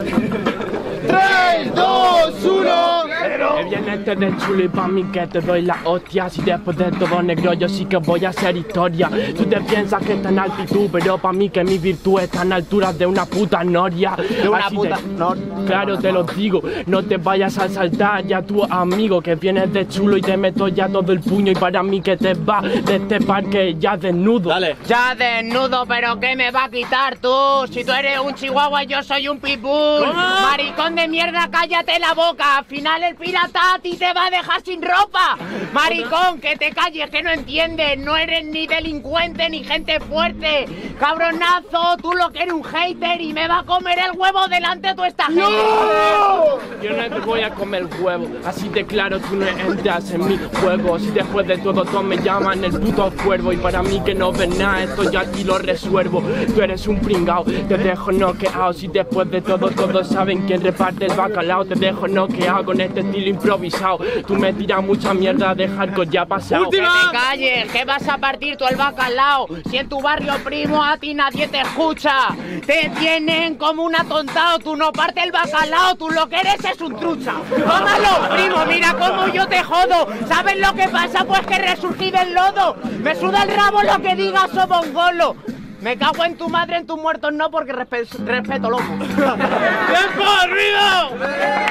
Thank you. Ponerte de chulo y pa' mí que te doy la hostia. Si después de todo negro yo sí que voy a hacer historia. Tú te piensas que está en altitud, pero pa' mí que mi virtud está en alturas de una puta noria. De una Así puta te- noria. Claro, te lo digo, no te vayas a saltar ya tu amigo que vienes de chulo y te meto ya todo el puño y para mí que te va de este parque ya desnudo. Dale. Ya desnudo, pero ¿qué me va a quitar tú? Si tú eres un chihuahua, yo soy un pitbull. Maricón de mierda, cállate la boca. Al final el pirata a ti te va a dejar sin ropa. Maricón, que te calles, que no entiendes. No eres ni delincuente ni gente fuerte. Cabronazo, tú lo que eres un hater y me va a comer el huevo delante de tu esta gente. Yo no voy a comer huevo, así de claro tú no entras en mi juego. Si después de todo todos me llaman el puto cuervo y para mí que no ves nada, esto yo aquí lo resuelvo. Tú eres un pringao, te dejo noqueado. Si después de todo todos saben quién reparte el bacalao, te dejo noqueado con este estilo improvisado. Tú me tiras mucha mierda de hardcore ya pasado. Que te calles, que vas a partir tú el bacalao. Si en tu barrio primo a ti nadie te escucha. Te tienen como un atontado, tú no partes el bacalao, tú lo que eres es un trucha. Tómalo, primo, mira cómo yo te jodo. ¿Sabes lo que pasa? Pues que resurgí del lodo. Me suda el rabo lo que digas, o mongolo. Me cago en tu madre, en tus muertos no, porque respe- respeto, loco. ¡Tiempo, ruido!